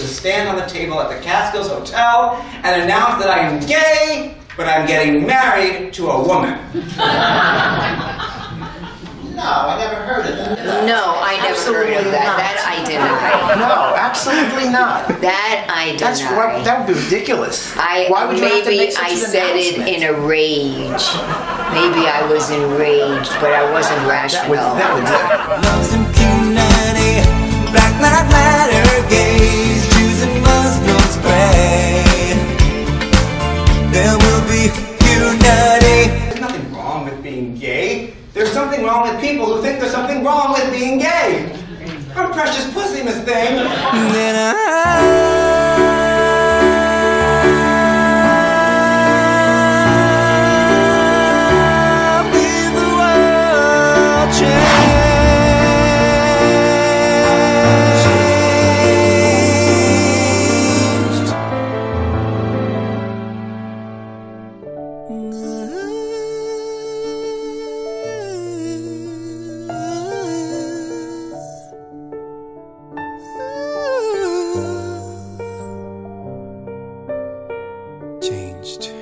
at the Catskills Hotel and announce that I am gay, but I'm getting married to a woman. No, I never heard of that. No, I never heard of that. not. That I deny. No, absolutely not. That I That's deny. what, that would be ridiculous. I Why would you have to make such I an said it in a rage. Maybe I was enraged, but I wasn't That would, rational. that would, Loves in There will be unity. There's nothing wrong with being gay. There's something wrong with people who think there's something wrong with being gay. I'm a precious pussy, Miss Thing. Then I changed.